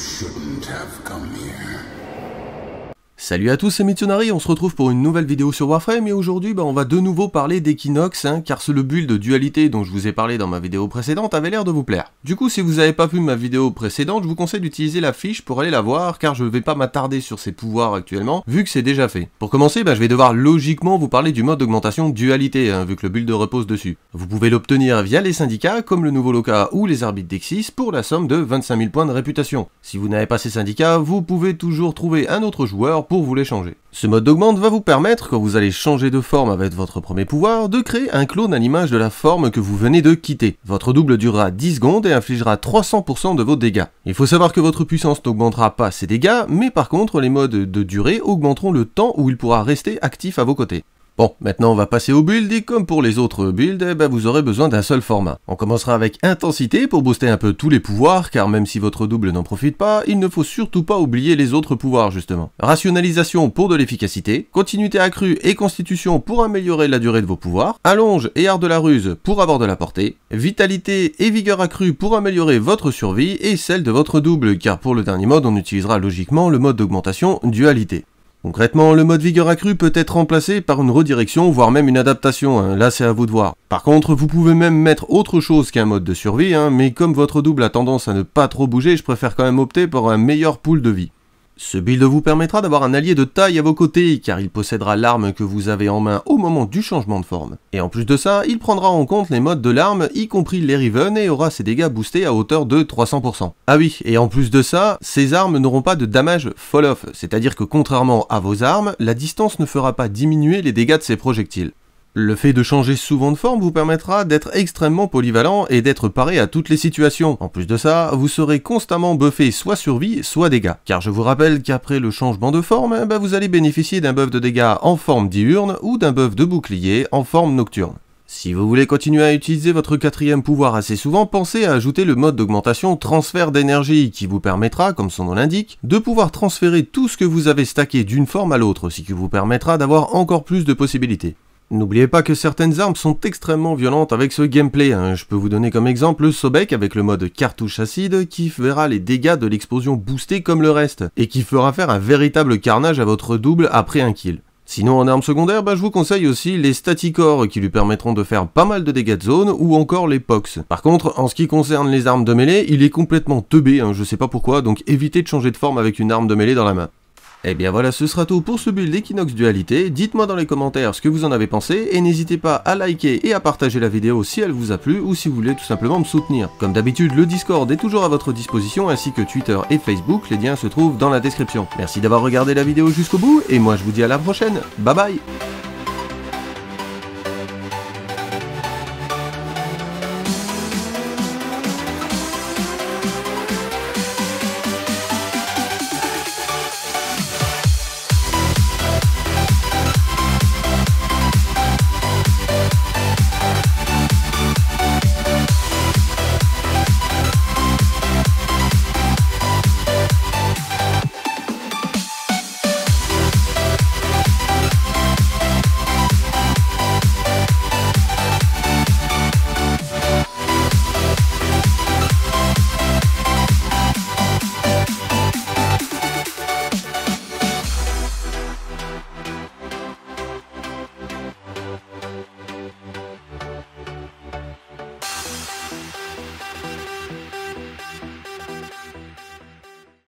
shouldn't have come here. Salut à tous, c'est Mitsunari, on se retrouve pour une nouvelle vidéo sur Warframe et aujourd'hui bah, on va de nouveau parler d'Equinox, hein, car ce le build de dualité dont je vous ai parlé dans ma vidéo précédente avait l'air de vous plaire. Du coup si vous n'avez pas vu ma vidéo précédente, je vous conseille d'utiliser la fiche pour aller la voir, car je ne vais pas m'attarder sur ses pouvoirs actuellement, vu que c'est déjà fait. Pour commencer, bah, je vais devoir logiquement vous parler du mode d'augmentation dualité, hein, vu que le build repose dessus. Vous pouvez l'obtenir via les syndicats, comme le nouveau Loka ou les arbitres d'Exis, pour la somme de 25 000 points de réputation. Si vous n'avez pas ces syndicats, vous pouvez toujours trouver un autre joueur vous les changer. Ce mode d'augmente va vous permettre, quand vous allez changer de forme avec votre premier pouvoir, de créer un clone à l'image de la forme que vous venez de quitter. Votre double durera 10 secondes et infligera 300% de vos dégâts. Il faut savoir que votre puissance n'augmentera pas ses dégâts, mais par contre les modes de durée augmenteront le temps où il pourra rester actif à vos côtés. Bon, maintenant on va passer au build et comme pour les autres builds, eh ben, vous aurez besoin d'un seul format. On commencera avec intensité pour booster un peu tous les pouvoirs, car même si votre double n'en profite pas, il ne faut surtout pas oublier les autres pouvoirs justement. Rationalisation pour de l'efficacité, continuité accrue et constitution pour améliorer la durée de vos pouvoirs, allonge et art de la ruse pour avoir de la portée, vitalité et vigueur accrue pour améliorer votre survie et celle de votre double, car pour le dernier mode on utilisera logiquement le mode d'augmentation dualité. Concrètement, le mode vigueur accru peut être remplacé par une redirection, voire même une adaptation, hein. là c'est à vous de voir. Par contre, vous pouvez même mettre autre chose qu'un mode de survie, hein, mais comme votre double a tendance à ne pas trop bouger, je préfère quand même opter pour un meilleur pool de vie. Ce build vous permettra d'avoir un allié de taille à vos côtés, car il possédera l'arme que vous avez en main au moment du changement de forme. Et en plus de ça, il prendra en compte les modes de l'arme, y compris les Riven, et aura ses dégâts boostés à hauteur de 300%. Ah oui, et en plus de ça, ces armes n'auront pas de damage fall-off, c'est-à-dire que contrairement à vos armes, la distance ne fera pas diminuer les dégâts de ces projectiles. Le fait de changer souvent de forme vous permettra d'être extrêmement polyvalent et d'être paré à toutes les situations. En plus de ça, vous serez constamment buffé soit survie, soit dégâts. Car je vous rappelle qu'après le changement de forme, bah, vous allez bénéficier d'un buff de dégâts en forme diurne ou d'un buff de bouclier en forme nocturne. Si vous voulez continuer à utiliser votre quatrième pouvoir assez souvent, pensez à ajouter le mode d'augmentation transfert d'énergie qui vous permettra, comme son nom l'indique, de pouvoir transférer tout ce que vous avez stacké d'une forme à l'autre, ce qui vous permettra d'avoir encore plus de possibilités. N'oubliez pas que certaines armes sont extrêmement violentes avec ce gameplay. Hein. Je peux vous donner comme exemple le Sobek avec le mode cartouche acide qui verra les dégâts de l'explosion boostés comme le reste, et qui fera faire un véritable carnage à votre double après un kill. Sinon en armes secondaires, bah, je vous conseille aussi les Staticores qui lui permettront de faire pas mal de dégâts de zone ou encore les Pox. Par contre, en ce qui concerne les armes de mêlée, il est complètement teubé, hein, je sais pas pourquoi, donc évitez de changer de forme avec une arme de mêlée dans la main. Et eh bien voilà, ce sera tout pour ce build Equinox Dualité. Dites-moi dans les commentaires ce que vous en avez pensé et n'hésitez pas à liker et à partager la vidéo si elle vous a plu ou si vous voulez tout simplement me soutenir. Comme d'habitude, le Discord est toujours à votre disposition ainsi que Twitter et Facebook, les liens se trouvent dans la description. Merci d'avoir regardé la vidéo jusqu'au bout et moi je vous dis à la prochaine. Bye bye